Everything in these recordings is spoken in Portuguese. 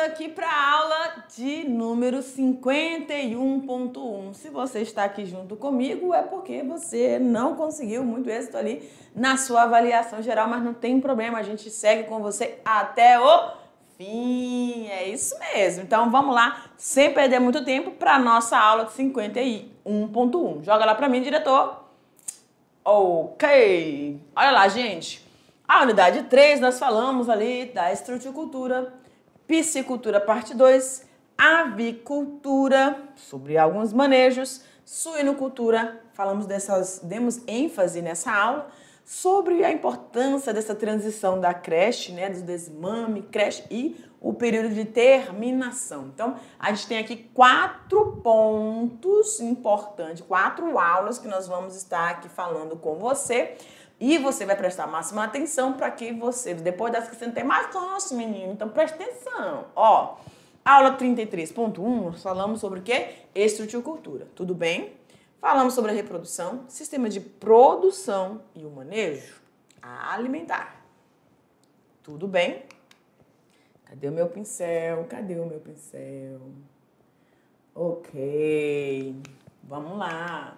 aqui para a aula de número 51.1. Se você está aqui junto comigo, é porque você não conseguiu muito êxito ali na sua avaliação geral, mas não tem problema, a gente segue com você até o fim. É isso mesmo. Então vamos lá, sem perder muito tempo, para a nossa aula de 51.1. Joga lá para mim, diretor. Ok. Olha lá, gente. A unidade 3, nós falamos ali da estruticultura piscicultura parte 2, avicultura, sobre alguns manejos, suinocultura, falamos dessas, demos ênfase nessa aula, sobre a importância dessa transição da creche, né, do desmame, creche e o período de terminação. Então, a gente tem aqui quatro pontos importantes, quatro aulas que nós vamos estar aqui falando com você e você vai prestar máxima atenção para que você, depois dessa que você não tem mais nossa, menino, então preste atenção. Ó, aula 33.1, nós falamos sobre o quê? Estruticultura, tudo bem? Falamos sobre a reprodução, sistema de produção e o manejo alimentar. Tudo bem? Cadê o meu pincel? Cadê o meu pincel? Ok, vamos lá.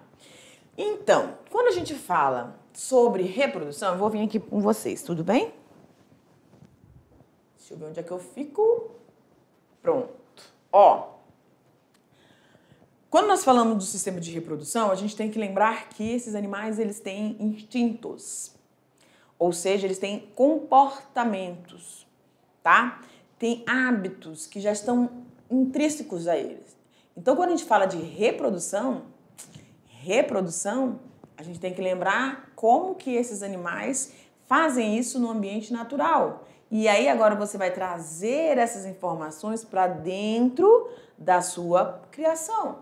Então, quando a gente fala sobre reprodução, eu vou vir aqui com vocês, tudo bem? Deixa eu ver onde é que eu fico. Pronto. Ó, quando nós falamos do sistema de reprodução, a gente tem que lembrar que esses animais eles têm instintos, ou seja, eles têm comportamentos, tá? Tem hábitos que já estão intrínsecos a eles. Então, quando a gente fala de reprodução, reprodução, a gente tem que lembrar como que esses animais fazem isso no ambiente natural. E aí agora você vai trazer essas informações para dentro da sua criação.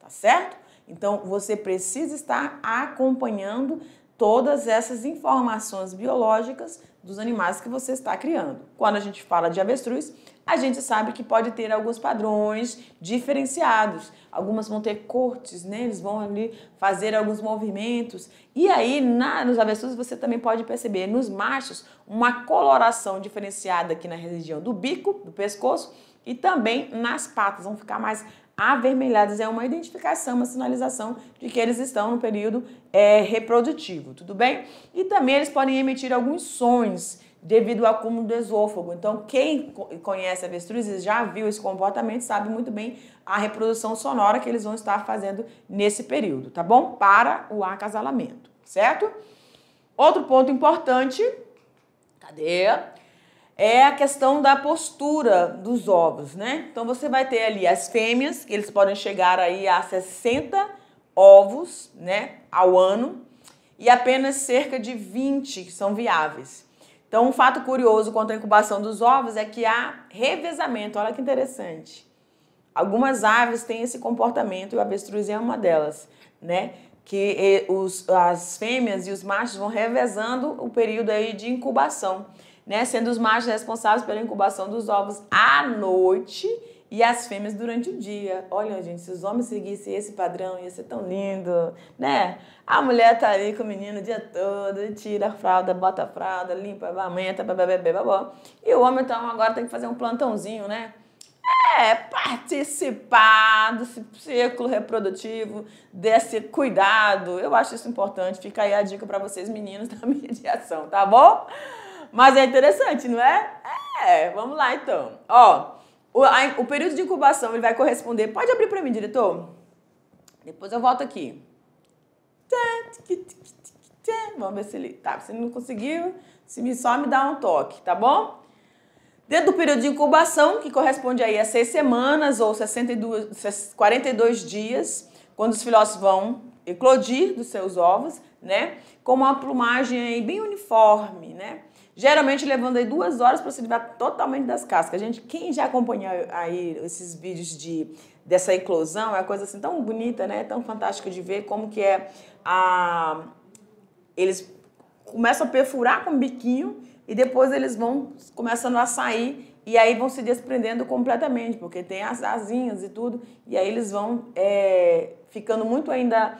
Tá certo? Então você precisa estar acompanhando todas essas informações biológicas dos animais que você está criando. Quando a gente fala de avestruz, a gente sabe que pode ter alguns padrões diferenciados. Algumas vão ter cortes, né? Eles vão ali fazer alguns movimentos. E aí, na, nos avestruzes, você também pode perceber nos machos uma coloração diferenciada aqui na região do bico, do pescoço e também nas patas. Vão ficar mais avermelhadas. É uma identificação, uma sinalização de que eles estão no período é, reprodutivo, tudo bem? E também eles podem emitir alguns sons devido ao acúmulo do esôfago. Então, quem conhece avestruzes já viu esse comportamento, sabe muito bem a reprodução sonora que eles vão estar fazendo nesse período, tá bom? Para o acasalamento, certo? Outro ponto importante, cadê? É a questão da postura dos ovos, né? Então você vai ter ali as fêmeas, que eles podem chegar aí a 60 ovos, né, ao ano, e apenas cerca de 20 são viáveis. Então, um fato curioso quanto à incubação dos ovos é que há revezamento. Olha que interessante. Algumas aves têm esse comportamento e o avestruz é uma delas, né? Que os, as fêmeas e os machos vão revezando o período aí de incubação, né? Sendo os machos responsáveis pela incubação dos ovos à noite e as fêmeas durante o dia. Olha, gente, se os homens seguissem esse padrão, ia ser tão lindo, né? A mulher tá ali com o menino o dia todo, tira a fralda, bota a fralda, limpa, amamenta, bebê, babá. E o homem, então, agora tem que fazer um plantãozinho, né? É, participar do ciclo reprodutivo, desse cuidado. Eu acho isso importante. Fica aí a dica para vocês, meninos da mediação, tá bom? Mas é interessante, não é? É, vamos lá então. Ó, o, a, o período de incubação ele vai corresponder. Pode abrir para mim, diretor? Depois eu volto aqui. Vamos ver se ele. Tá, se ele não conseguiu, se me, só me dá um toque, tá bom? Dentro do período de incubação, que corresponde aí a seis semanas ou 62, 42 dias, quando os filhotes vão eclodir dos seus ovos, né? Com uma plumagem aí bem uniforme, né? Geralmente levando aí duas horas para se livrar totalmente das cascas. Gente, quem já acompanhou aí esses vídeos de dessa eclosão, é uma coisa assim tão bonita, né? Tão fantástica de ver como que é a eles começam a perfurar com o biquinho e depois eles vão começando a sair e aí vão se desprendendo completamente, porque tem as asinhas e tudo, e aí eles vão é, ficando muito ainda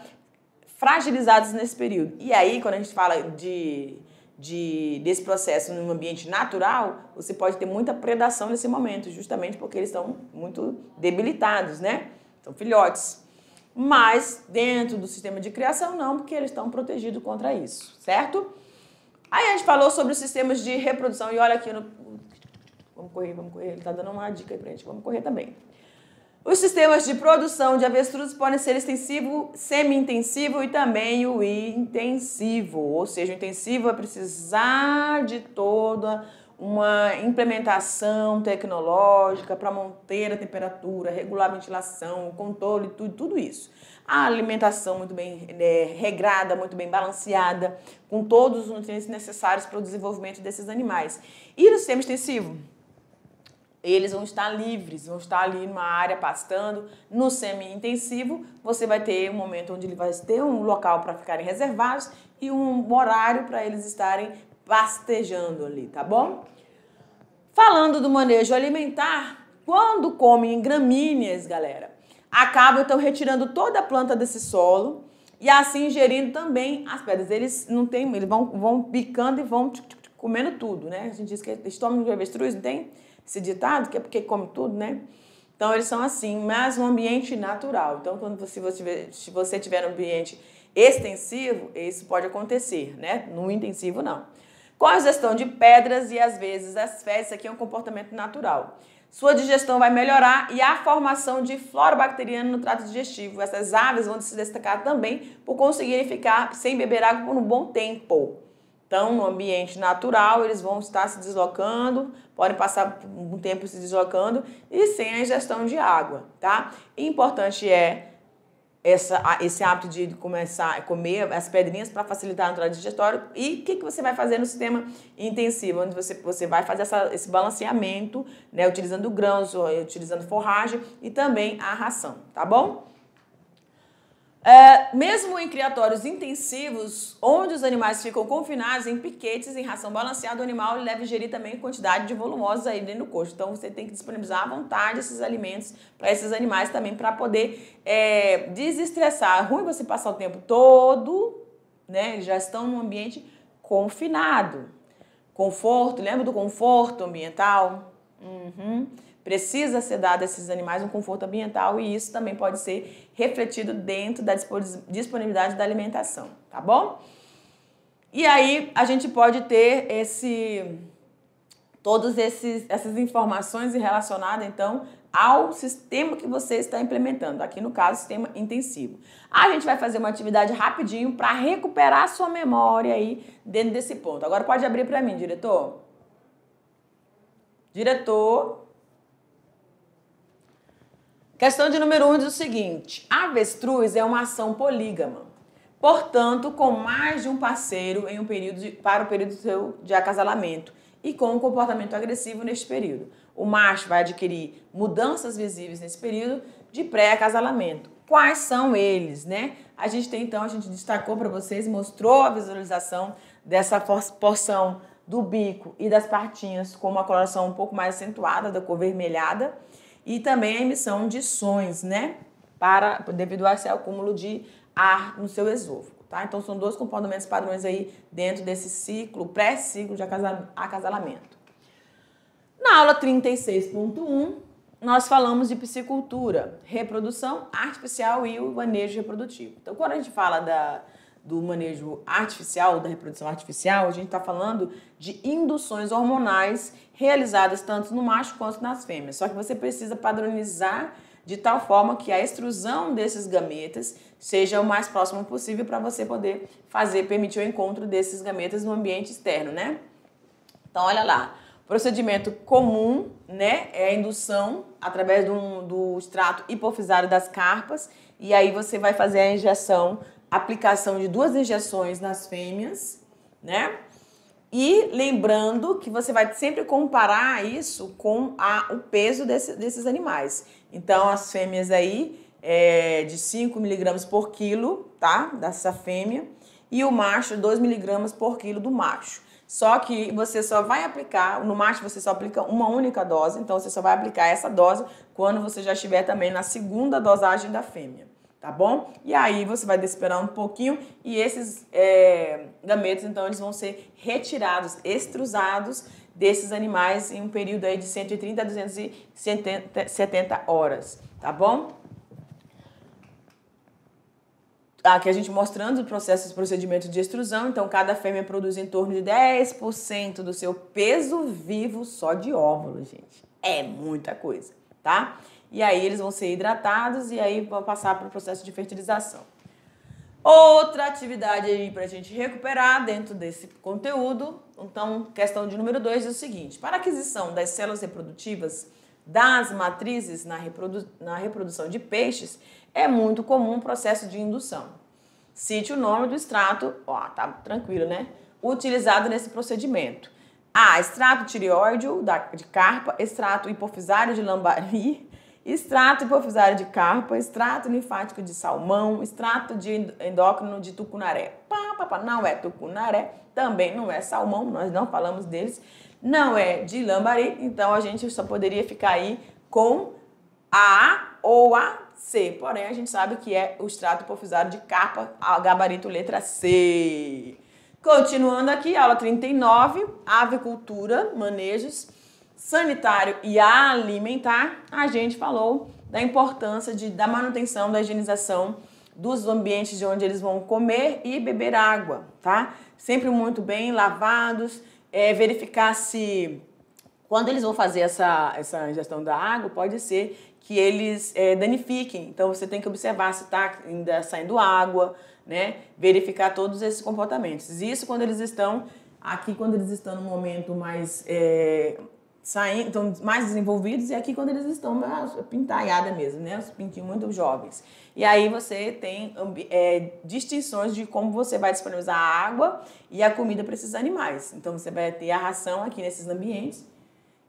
fragilizados nesse período. E aí, quando a gente fala de de, desse processo no ambiente natural, você pode ter muita predação nesse momento, justamente porque eles estão muito debilitados, né? São filhotes. Mas dentro do sistema de criação, não, porque eles estão protegidos contra isso, certo? Aí a gente falou sobre os sistemas de reprodução, e olha aqui no. Vamos correr, vamos correr. Ele está dando uma dica aí pra gente, vamos correr também. Os sistemas de produção de avestruzes podem ser extensivo, semi-intensivo e também o intensivo. Ou seja, o intensivo vai precisar de toda uma implementação tecnológica para manter a temperatura, regular a ventilação, controle, tudo, tudo isso. A alimentação muito bem é, regrada, muito bem balanceada, com todos os nutrientes necessários para o desenvolvimento desses animais. E no sistema extensivo? Eles vão estar livres, vão estar ali numa área pastando. No semi-intensivo, você vai ter um momento onde ele vai ter um local para ficarem reservados e um horário para eles estarem pastejando ali, tá bom? Falando do manejo alimentar, quando comem gramíneas, galera, acabam então retirando toda a planta desse solo e assim ingerindo também as pedras. Eles não tem, eles vão, vão picando e vão comendo tudo, né? A gente diz que estômago de avestruz, não tem? esse ditado, que é porque come tudo, né? Então eles são assim, mas um ambiente natural. Então, quando você, você, se você tiver um ambiente extensivo, isso pode acontecer, né? No intensivo, não. Com a gestão de pedras e às vezes as fezes, aqui é um comportamento natural. Sua digestão vai melhorar e a formação de flora bacteriana no trato digestivo. Essas aves vão se destacar também por conseguirem ficar sem beber água por um bom tempo. Então, no ambiente natural, eles vão estar se deslocando, podem passar um tempo se deslocando e sem a ingestão de água, tá? Importante é essa, esse hábito de começar a comer as pedrinhas para facilitar o trato digestório. E o que, que você vai fazer no sistema intensivo? Onde você, você vai fazer essa, esse balanceamento, né? Utilizando grãos, utilizando forragem e também a ração, tá bom? É, mesmo em criatórios intensivos, onde os animais ficam confinados em piquetes em ração balanceada, o animal deve ingerir também quantidade de volumosos aí dentro do coxo. Então você tem que disponibilizar à vontade esses alimentos para esses animais também para poder é, desestressar. É ruim você passar o tempo todo, né? Eles já estão num ambiente confinado. Conforto, lembra do conforto ambiental? Uhum precisa ser dado a esses animais um conforto ambiental e isso também pode ser refletido dentro da disponibilidade da alimentação, tá bom? E aí a gente pode ter esse todas essas informações relacionadas então ao sistema que você está implementando, aqui no caso, sistema intensivo. A gente vai fazer uma atividade rapidinho para recuperar a sua memória aí dentro desse ponto. Agora pode abrir para mim, diretor. Diretor. Questão de número 1 um diz o seguinte: avestruz é uma ação polígama. Portanto, com mais de um parceiro em um período de, para o período seu de acasalamento e com um comportamento agressivo neste período. O macho vai adquirir mudanças visíveis nesse período de pré-acasalamento. Quais são eles, né? A gente tem então, a gente destacou para vocês, mostrou a visualização dessa porção do bico e das partinhas com uma coloração um pouco mais acentuada da cor vermelhada e também a emissão de sons, né? Para, devido a esse acúmulo de ar no seu esôfago, tá? Então são dois comportamentos padrões aí dentro desse ciclo, pré-ciclo de acasalamento. Na aula 36.1, nós falamos de piscicultura, reprodução artificial e o manejo reprodutivo. Então, quando a gente fala da, do manejo artificial, da reprodução artificial, a gente está falando de induções hormonais realizadas tanto no macho quanto nas fêmeas. Só que você precisa padronizar de tal forma que a extrusão desses gametas seja o mais próximo possível para você poder fazer, permitir o encontro desses gametas no ambiente externo, né? Então, olha lá. Procedimento comum, né, é a indução através do, do extrato hipofisário das carpas, e aí você vai fazer a injeção aplicação de duas injeções nas fêmeas, né? E lembrando que você vai sempre comparar isso com a, o peso desse, desses animais. Então, as fêmeas aí é de 5 miligramas por quilo, tá? Dessa fêmea. E o macho, 2 miligramas por quilo do macho. Só que você só vai aplicar, no macho você só aplica uma única dose, então você só vai aplicar essa dose quando você já estiver também na segunda dosagem da fêmea tá bom? E aí você vai esperar um pouquinho e esses é, gametos, então, eles vão ser retirados, extrusados desses animais em um período aí de 130 a 270 horas, tá bom? Aqui a gente mostrando o processo, procedimento de extrusão. Então, cada fêmea produz em torno de 10% do seu peso vivo só de óvulos, gente. É muita coisa, tá? E aí eles vão ser hidratados e aí vão passar para o processo de fertilização. Outra atividade aí para a gente recuperar dentro desse conteúdo. Então, questão de número 2 é o seguinte: para aquisição das células reprodutivas das matrizes na, reprodu na reprodução de peixes, é muito comum o processo de indução. Cite o nome do extrato, ó, tá tranquilo, né? Utilizado nesse procedimento. A. Extrato tireoide de carpa, extrato hipofisário de lambari, extrato hipofisário de carpa, extrato linfático de salmão, extrato de endócrino de tucunaré. Pá, pá, pá, não é tucunaré, também não é salmão, nós não falamos deles, não é de lambari, então a gente só poderia ficar aí com A ou a C. Porém, a gente sabe que é o extrato hipofisário de carpa, gabarito letra C. Continuando aqui, aula 39, avicultura, manejos sanitário e alimentar, a gente falou da importância de, da manutenção, da higienização dos ambientes de onde eles vão comer e beber água, tá? Sempre muito bem lavados, é, verificar se quando eles vão fazer essa, essa ingestão da água, pode ser que eles é, danifiquem. Então você tem que observar se está ainda saindo água, né? Verificar todos esses comportamentos. Isso quando eles estão aqui, quando eles estão no momento mais é, saindo, estão mais desenvolvidos e aqui quando eles estão pintalhada mesmo, né? Os pintinhos muito jovens. E aí você tem é, distinções de como você vai disponibilizar a água e a comida para esses animais. Então você vai ter a ração aqui nesses ambientes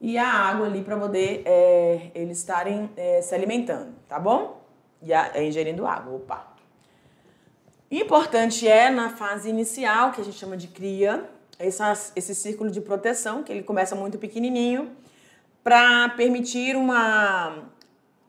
e a água ali para poder é, eles estarem é, se alimentando, tá bom? E a, é, ingerindo água, opa. Importante é na fase inicial, que a gente chama de cria, esse círculo de proteção, que ele começa muito pequenininho, para permitir uma,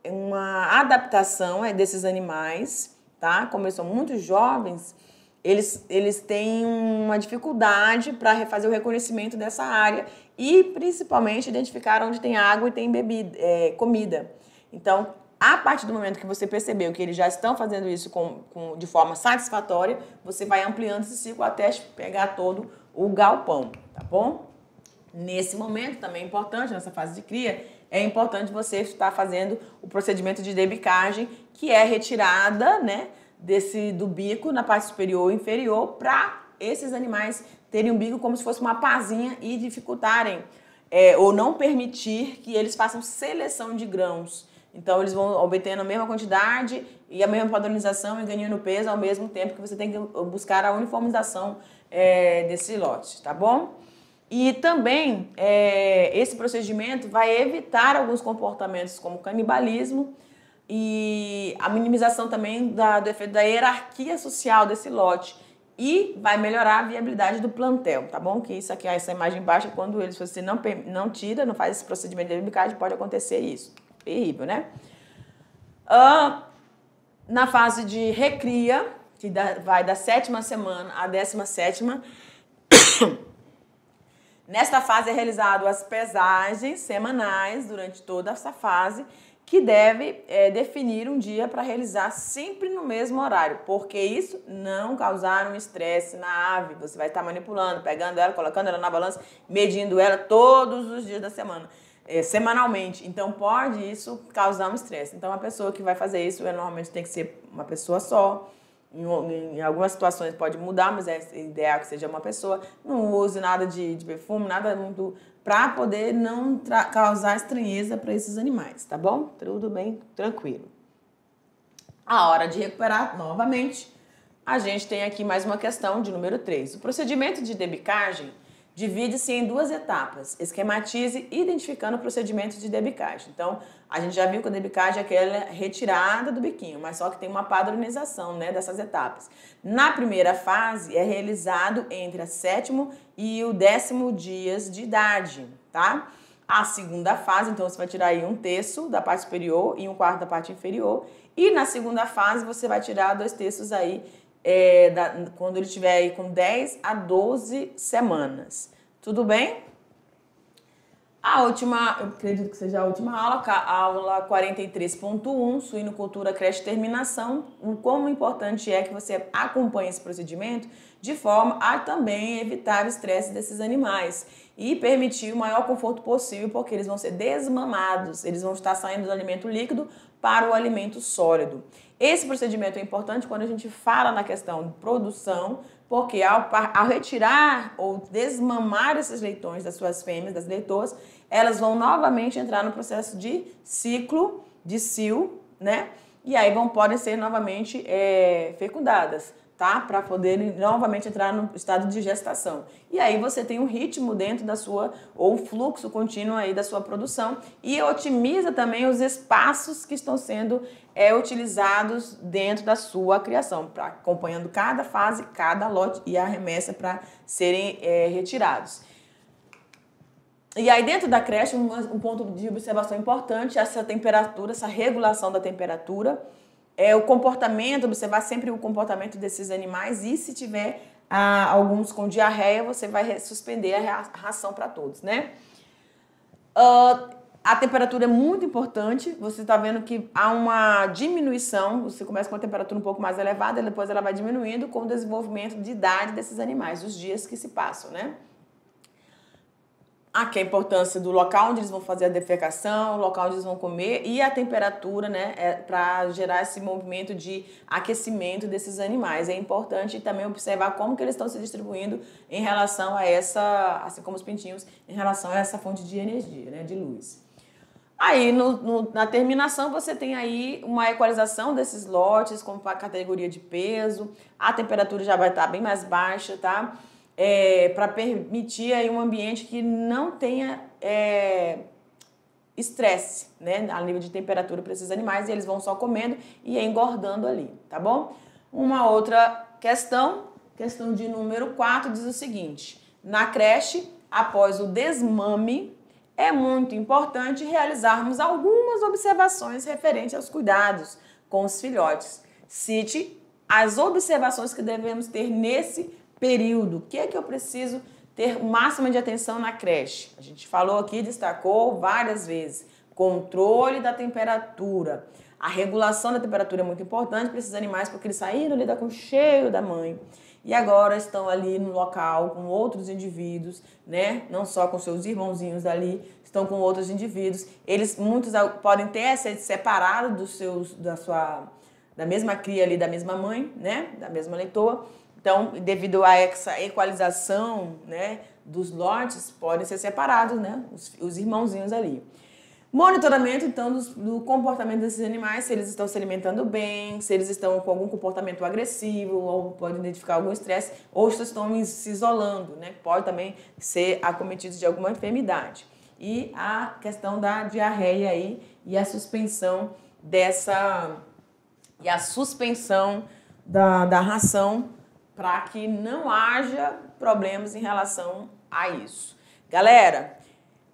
uma adaptação é, desses animais, tá? Como eles são muito jovens, eles, eles têm uma dificuldade para fazer o reconhecimento dessa área e, principalmente, identificar onde tem água e tem bebida, é, comida. Então, a partir do momento que você percebeu que eles já estão fazendo isso com, com, de forma satisfatória, você vai ampliando esse ciclo até pegar todo o galpão, tá bom? Nesse momento também é importante, nessa fase de cria, é importante você estar fazendo o procedimento de debicagem, que é retirada, né, desse do bico na parte superior e inferior para esses animais terem um bico como se fosse uma pazinha e dificultarem é, ou não permitir que eles façam seleção de grãos. Então eles vão obtendo a mesma quantidade e a mesma padronização e ganhando peso ao mesmo tempo que você tem que buscar a uniformização é, desse lote, tá bom? E também é, esse procedimento vai evitar alguns comportamentos como canibalismo e a minimização também da, do efeito da hierarquia social desse lote e vai melhorar a viabilidade do plantel, tá bom? Que isso aqui, essa imagem baixa, quando eles você não, não tira, não faz esse procedimento de bicagem, pode acontecer isso. Terrível, né? Ah, na fase de recria, que dá, vai da sétima semana à décima sétima. Nesta fase é realizado as pesagens semanais durante toda essa fase, que deve é, definir um dia para realizar sempre no mesmo horário, porque isso não causar um estresse na ave. Você vai estar manipulando, pegando ela, colocando ela na balança, medindo ela todos os dias da semana. É, semanalmente. Então, pode isso causar um estresse. Então, a pessoa que vai fazer isso é, normalmente tem que ser uma pessoa só, em, em, algumas situações pode mudar, mas é ideal que seja uma pessoa. Não use nada de, de perfume, nada muito. para poder não causar estranheza para esses animais, tá bom? Tudo bem, tranquilo. A hora de recuperar novamente, a gente tem aqui mais uma questão de número 3. O procedimento de debicagem divide-se em duas etapas. Esquematize identificando o procedimento de debicagem. Então, a gente já viu que a debicagem é aquela retirada do biquinho, mas só que tem uma padronização né, dessas etapas. Na primeira fase, é realizado entre o sétimo e o décimo dias de idade, tá? A segunda fase, então, você vai tirar aí um terço da parte superior e um quarto da parte inferior. E na segunda fase você vai tirar dois terços aí é, da, quando ele estiver aí com 10 a 12 semanas. Tudo bem? A última, eu acredito que seja a última aula, a aula 43.1, suinocultura creche terminação. O como importante é que você acompanhe esse procedimento de forma a também evitar o estresse desses animais e permitir o maior conforto possível, porque eles vão ser desmamados, eles vão estar saindo do alimento líquido para o alimento sólido. Esse procedimento é importante quando a gente fala na questão de produção, porque ao, ao, retirar ou desmamar esses leitões das suas fêmeas, das leitoas, elas vão novamente entrar no processo de ciclo de cio, né? E aí vão podem ser novamente é, fecundadas tá? Para poder novamente entrar no estado de gestação. E aí você tem um ritmo dentro da sua, ou fluxo contínuo aí da sua produção e otimiza também os espaços que estão sendo é, utilizados dentro da sua criação, pra, acompanhando cada fase, cada lote e a remessa para serem é, retirados. E aí dentro da creche, um, um ponto de observação importante é essa temperatura, essa regulação da temperatura, é, o comportamento, observar sempre o comportamento desses animais e se tiver ah, alguns com diarreia, você vai suspender a ração para todos, né? Uh, a temperatura é muito importante. Você está vendo que há uma diminuição. Você começa com a temperatura um pouco mais elevada, depois ela vai diminuindo com o desenvolvimento de idade desses animais, os dias que se passam, né? Aqui a importância do local onde eles vão fazer a defecação, o local onde eles vão comer e a temperatura, né, é, para gerar esse movimento de aquecimento desses animais. É importante também observar como que eles estão se distribuindo em relação a essa, assim como os pintinhos, em relação a essa fonte de energia, né, de luz. Aí, no, no, na terminação, você tem aí uma equalização desses lotes com a categoria de peso, a temperatura já vai estar bem mais baixa, tá? É, para permitir aí um ambiente que não tenha é, estresse, né, a nível de temperatura para esses animais, e eles vão só comendo e engordando ali, tá bom? Uma outra questão, questão de número 4, diz o seguinte: na creche, após o desmame, é muito importante realizarmos algumas observações referentes aos cuidados com os filhotes. Cite as observações que devemos ter nesse período. O que é que eu preciso ter máxima de atenção na creche? A gente falou aqui, destacou várias vezes. Controle da temperatura. A regulação da temperatura é muito importante para esses animais, porque eles saíram ali da cheio da mãe e agora estão ali no local com outros indivíduos, né? Não só com seus irmãozinhos dali, estão com outros indivíduos. Eles muitos podem ter se separado dos seus da sua da mesma cria ali da mesma mãe, né? Da mesma leitoa então, devido a essa equalização né, dos lotes, podem ser separados né, os, os irmãozinhos ali. Monitoramento, então, do, do, comportamento desses animais, se eles estão se alimentando bem, se eles estão com algum comportamento agressivo, ou pode identificar algum estresse, ou se estão se isolando, né? Pode também ser acometidos de alguma enfermidade. E a questão da diarreia aí e a suspensão dessa... e a suspensão da, da ração para que não haja problemas em relação a isso. Galera,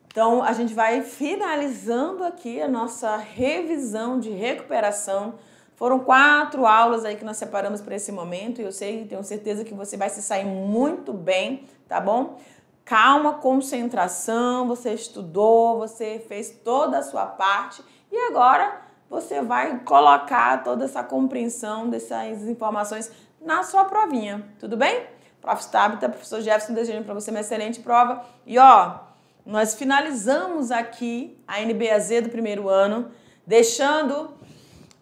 então a gente vai finalizando aqui a nossa revisão de recuperação. Foram quatro aulas aí que nós separamos para esse momento e eu sei, tenho certeza que você vai se sair muito bem, tá bom? Calma, concentração, você estudou, você fez toda a sua parte e agora você vai colocar toda essa compreensão dessas informações na sua provinha, tudo bem? Prof. Tabita, professor Jefferson, desejando para você uma excelente prova. E ó, nós finalizamos aqui a NBAZ do primeiro ano, deixando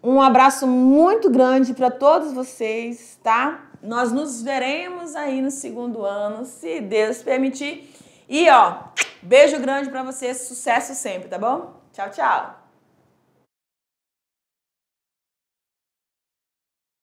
um abraço muito grande para todos vocês, tá? Nós nos veremos aí no segundo ano, se Deus permitir. E ó, beijo grande para vocês, sucesso sempre, tá bom? Tchau, tchau.